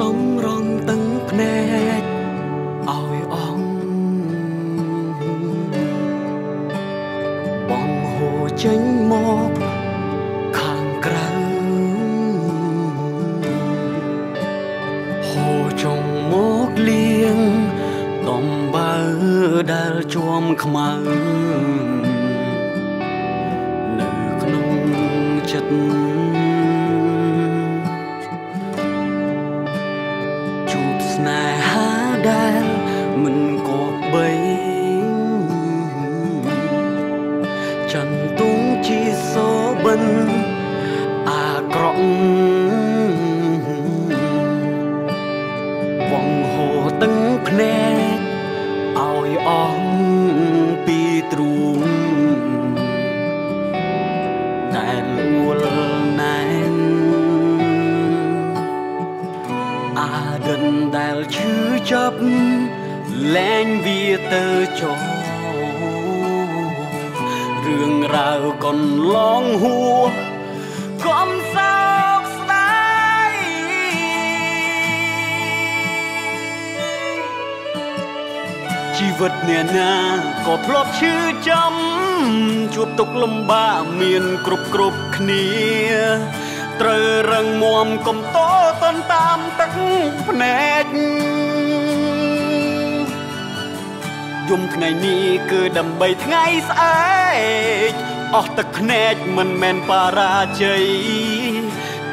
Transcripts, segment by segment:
សំរងតឹងភ្នែកឲ្យអងបងហូរចេញមកខាងក្រៅហូរចុងមកលៀងដំបើដែលជួមខ្មៅនៅក្នុងចិត្ត លែងវាទៅចោរឿងរ៉ាវកន្លងហួកុំសោកស្ដាយជីវិតអ្នកណាក៏ធ្លាប់ឈឺចាំជួបទុកលំបាកមានគ្រប់គ្រប់គ្នាត្រូវរឹងមាំកុំតតន់តាមទឹកភ្នែក យំថ្ងៃនេះគឺដើម្បីថ្ងៃស្អែកអស់ទឹកភ្នែកមិនមែនបរាជ័យ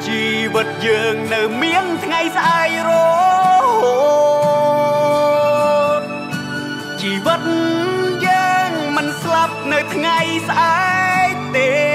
ជីវិតយើងនៅមានថ្ងៃស្អែករហូតជីវិតយើងមិនស្លាប់នៅថ្ងៃស្អែកទេ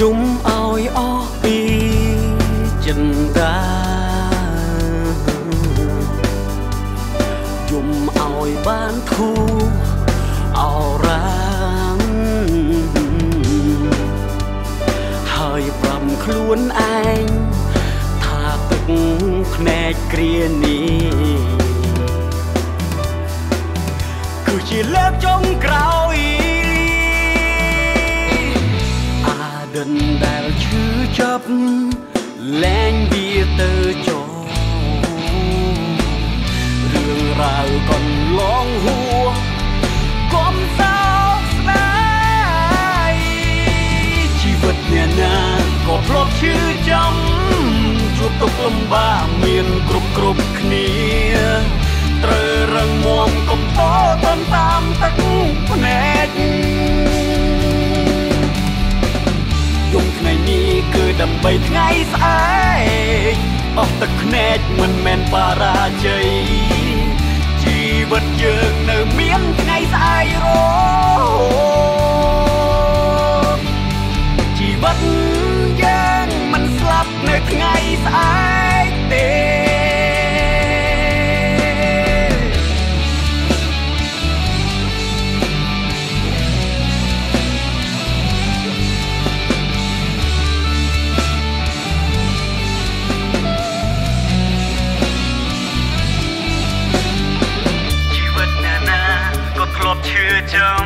យំឲ្យអស់ពីចិន្តាយំឲ្យបានធូរអរាងហើយប្រំខ្លួនឯងថាទឹកភ្នែកគ្រានេះគឺជាលើកចុងក្រោយ ដិនដែលឈឺចាប់លែងវាទៅចោរឿងរ៉ាវកន្លងហួកុំសោកស្ដាយជីវិតអ្នកណាក៏ធ្លាប់ឈឺចាំជួបទុកលំបាកមានគ្រប់គ្រប់គ្នា ត្រូវរឹងមាំកុំតតន់តាមទឹកភ្នែក ដើម្បីថ្ងៃស្អែកអស់ទឹកភ្នែកមិនមែនបរាជ័យជីវិតយើងនៅមានថ្ងៃស្អែករហូ ប់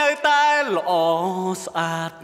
នៅតែល្អស្អាត